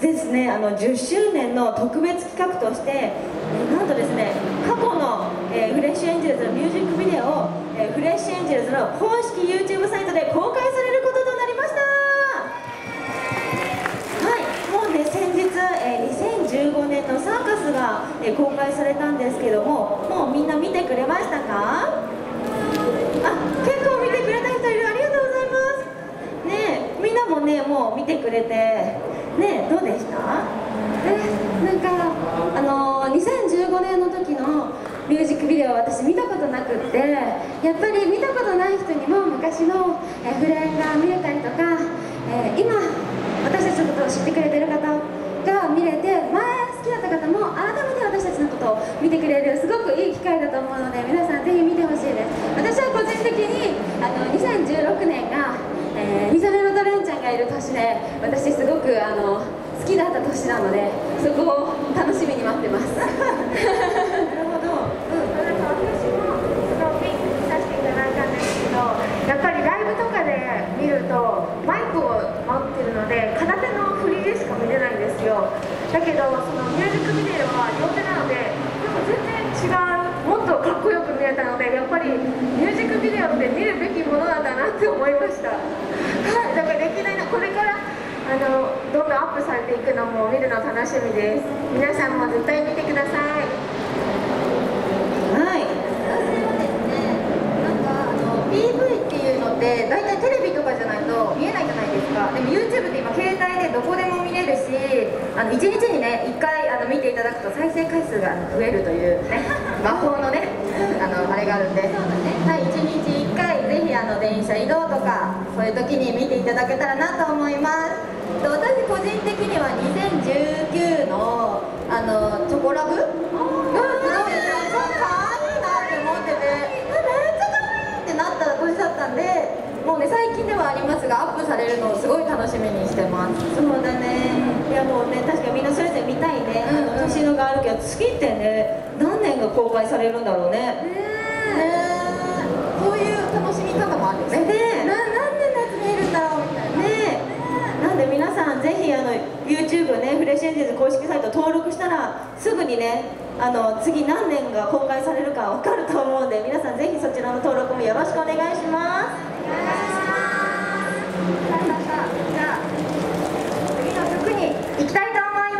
ですねあの10周年の特別企画として、えーなんとですね過去の、えーフレッシュエンジェルズのミュージックビデオを、えーフレッシュエンジェルズの公式 YouTube サイトで公開されることとなりました。はいもうね先日、えー2015年のサーカスが、えー公開されたんですけどももうみんな見てくれましたか？あ結構見てくれた人いる。ありがとうございます。ねみんなもねもう見てくれて。ねどうでした？えなんかあの2015年の時のミュージックビデオ私見たことなくってやっぱり見たことない人にも昔の、えフレームが見れたりとか、えー今私たちのことを知ってくれてる方が見れて前好きだった方も改めて私たちのことを見てくれるすごくいい機会だと思うので皆さんぜひ見てほしいです私は個人的にあの2016年が、えー、ミサメのドレンちゃんがいる年で私すごくあの好きだった年なのでそこを楽しみに待ってます。なるほど。うん、なんか私もそのピンク見させていただいたんですけどやっぱりライブとかで見るとマイクを持ってるので片手の振りでしか見れないんですよ。だけどそのミュージックビデオは両手なのででも全然違うもっとかっこよく見えたのでやっぱりミュージックビデオって見るべきものなんだなって思いましたはいだからできないなこれからあのどんどんアップされていくのも見るの楽しみです。皆さんも絶対見てください。はい。なんかあの PV っていうのって大体テレビとかじゃないと見えないじゃないですか。でも YouTube って今携帯でどこでも見れるしあの1日にね1回あの見ていただくと再生回数が増えるというね魔法のねあのあれがあるんで、はい、1日1回ぜひあの電車移動とかそういう時に見ていただけたらなと思います。で私個人的には2019のあのチョコラブ？がすごい可愛いなって思っててえめっちゃ可愛いってなった年だったんでもうね最近ではありますがアップされるのをすごい楽しみにしてますそうだねいやもうね確かみんなそれぞれ見たいね、うん年のがあるけど月ってね何年が公開されるんだろうねねこういうね。ね。な何年のやつ見えるんだろうみたいなね。なんで皆さんぜひあの YouTube ねフレッシュエンジェルズ公式サイト登録したらすぐにねあの次何年が公開されるか分かると思うんで皆さんぜひそちらの登録もよろしくお願いします。